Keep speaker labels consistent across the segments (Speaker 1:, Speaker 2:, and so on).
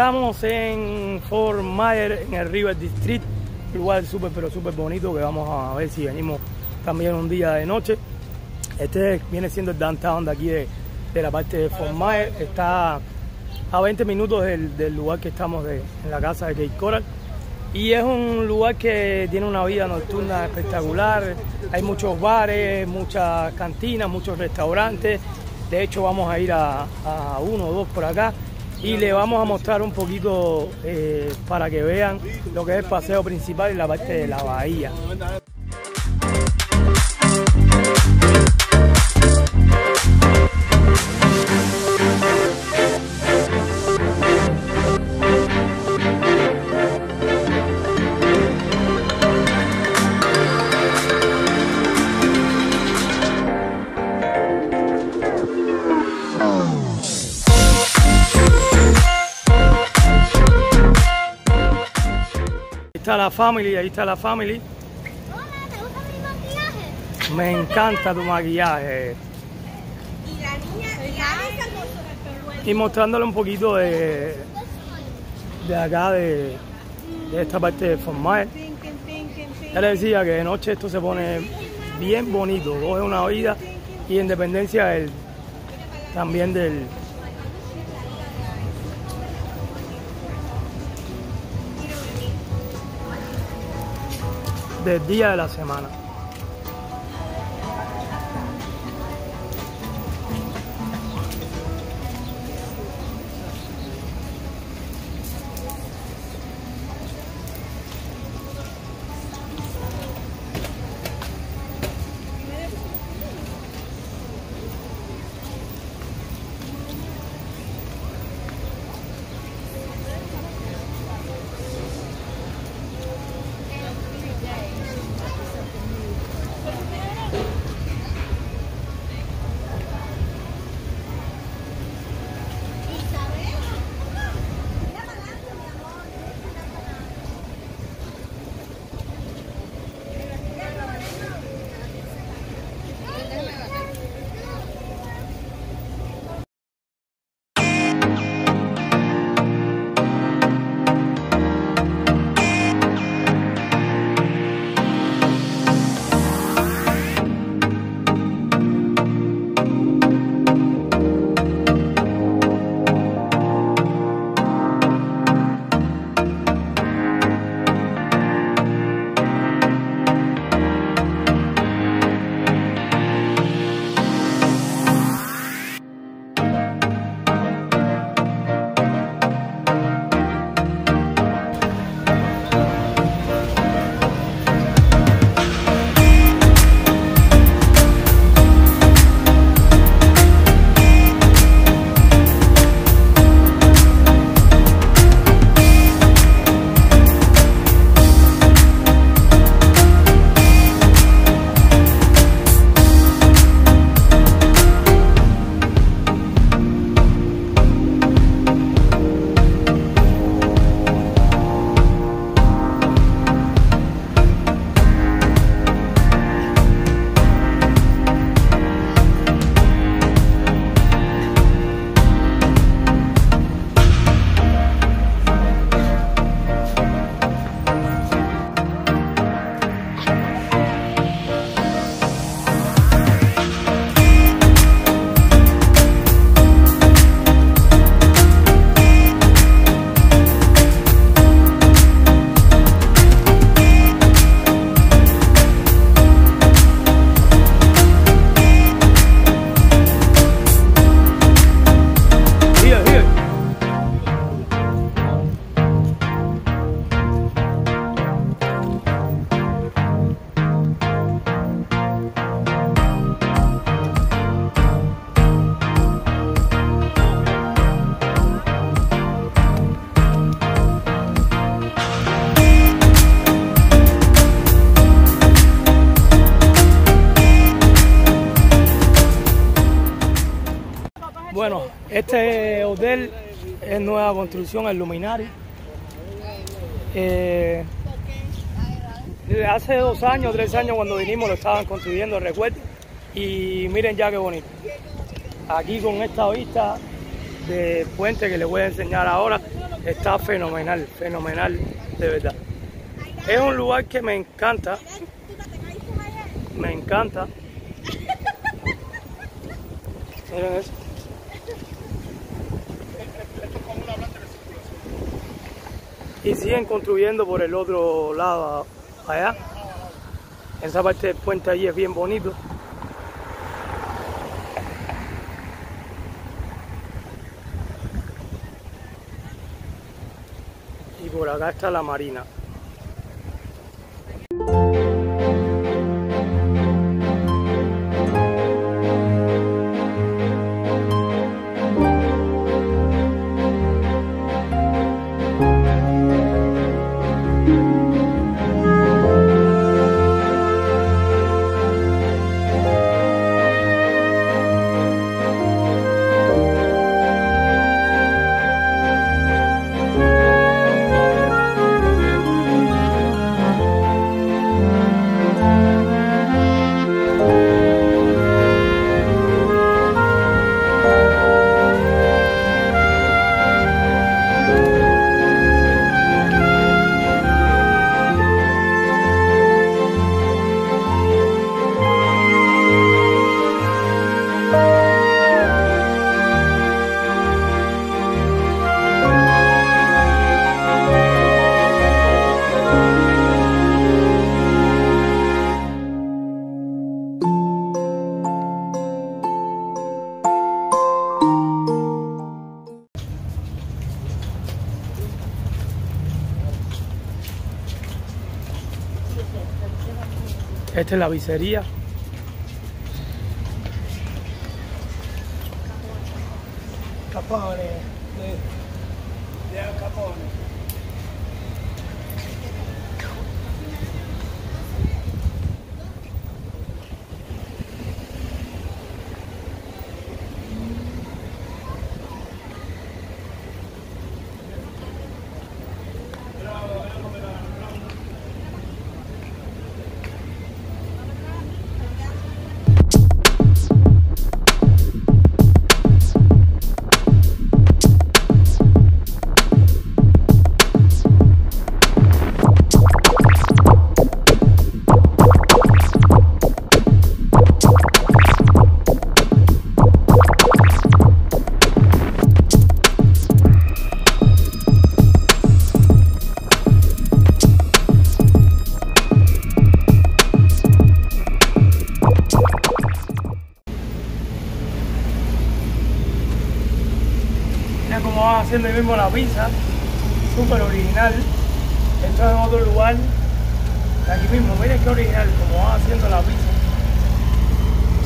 Speaker 1: Estamos en Fort Myers, en el River District, un lugar súper, pero súper bonito que vamos a ver si venimos también un día de noche. Este viene siendo el downtown de aquí de, de la parte de Fort Myers. Está a 20 minutos del, lugar que estamos de, en la casa de Cape Coral. Y es un lugar que tiene una vida nocturna espectacular. Hay muchos bares, muchas cantinas, muchos restaurantes. De hecho, vamos a ir a uno o dos por acá y le vamos a mostrar un poquito eh, para que vean lo que es el paseo principal y la parte de la bahía. Está la family, ahí está la family.
Speaker 2: Hola, ¿te gusta mi maquillaje?
Speaker 1: Me encanta tu maquillaje.
Speaker 2: Y la niña, y
Speaker 1: mostrándole un poquito de, de acá, de, de esta parte de Fort Myers. Ya le decía que de noche esto se pone bien bonito, coge una vida y independencia del, también del, del día de la semana. Este hotel es nueva construcción, el Luminari. Eh, hace dos años, tres años cuando vinimos lo estaban construyendo, recuerdo. Y miren ya qué bonito. Aquí con esta vista de puente que les voy a enseñar ahora. está fenomenal, fenomenal, de verdad. Es un lugar que me encanta, me encanta. Miren eso. Y siguen construyendo por el otro lado, allá. Esa parte del puente allí es bien bonito. Y por acá está la marina. Esta es la visería. Capone, Van haciendo ahí mismo la pizza, súper original. Esto es en otro lugar, de aquí mismo. Miren qué original, cómo van haciendo la pizza.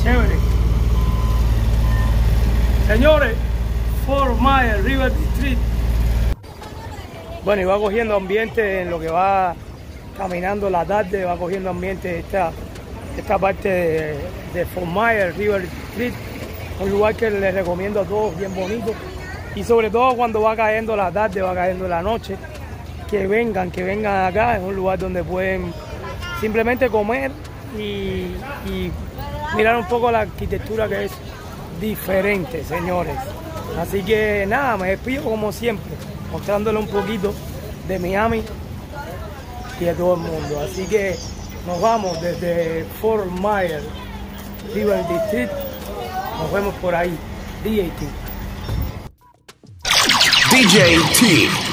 Speaker 1: Chévere. Señores, Fort Myers, River District. Bueno, y va cogiendo ambiente en lo que va caminando la tarde, va cogiendo ambiente esta, esta parte de, de Fort Myers, River Street, un lugar que les recomiendo a todos, bien bonito. Y sobre todo cuando va cayendo la tarde, va cayendo la noche, que vengan, que vengan acá, es un lugar donde pueden simplemente comer y, mirar un poco la arquitectura que es diferente, señores. Así que nada, me despido como siempre, mostrándole un poquito de Miami y de todo el mundo. Así que nos vamos desde Fort Myers, River District. Nos vemos por ahí. DJT.
Speaker 3: DJ T.